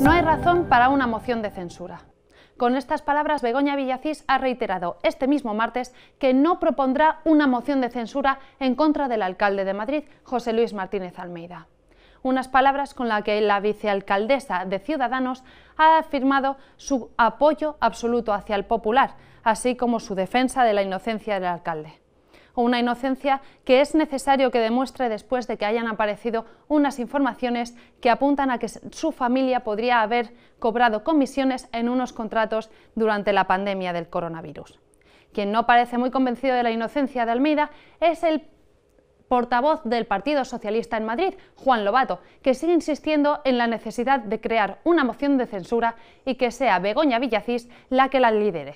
No hay razón para una moción de censura. Con estas palabras, Begoña Villacís ha reiterado este mismo martes que no propondrá una moción de censura en contra del alcalde de Madrid, José Luis Martínez Almeida. Unas palabras con las que la vicealcaldesa de Ciudadanos ha afirmado su apoyo absoluto hacia el popular, así como su defensa de la inocencia del alcalde o una inocencia que es necesario que demuestre después de que hayan aparecido unas informaciones que apuntan a que su familia podría haber cobrado comisiones en unos contratos durante la pandemia del coronavirus. Quien no parece muy convencido de la inocencia de Almeida es el portavoz del Partido Socialista en Madrid, Juan Lobato, que sigue insistiendo en la necesidad de crear una moción de censura y que sea Begoña Villacís la que la lidere.